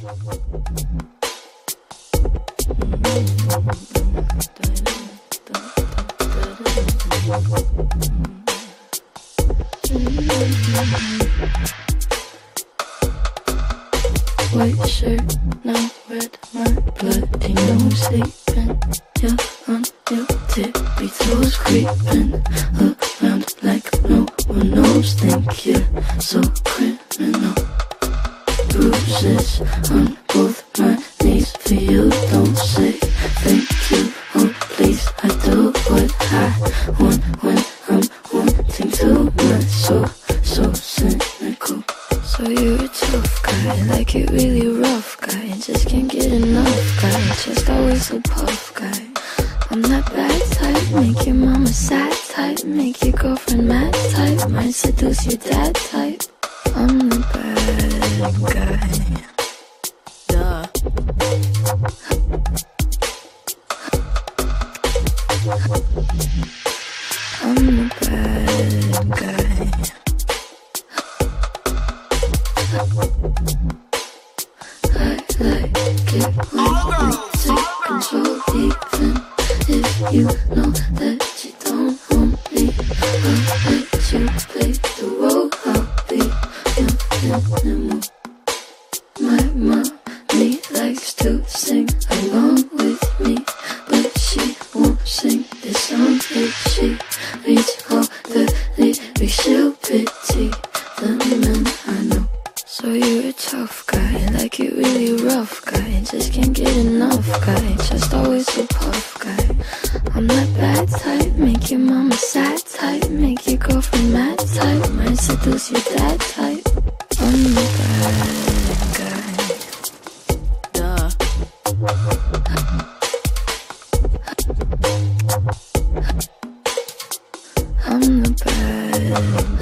White shirt, now red, my bloody nose sleeping. You're on your tippy toes, creeping around like no one knows. Think you're so criminal. Bruises on both my knees for you. Don't say thank you. Oh, please, I do what I want when I'm wanting to. Not so, so cynical. So you're a tough guy, like it really rough guy. Just can't get enough guy, just always so puff guy. I'm that bad type, make your mama sad type, make your girlfriend mad type, might seduce your dad type. Just can't get enough guy, just always a puff guy. I'm that bad type, make your mama sad type, make your girlfriend mad type, might seduce your dad type. I'm the bad guy. Duh. I'm the bad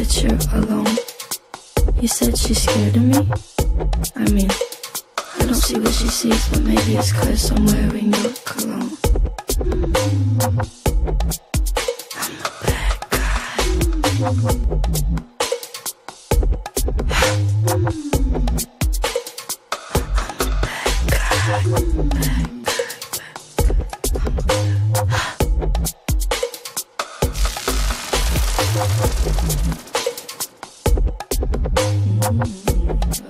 that you're alone. You said she's scared of me? I mean, I don't see what she sees, but maybe it's cause I'm wearing your cologne. I'm the bad guy. Bloody no sleeping. You're on your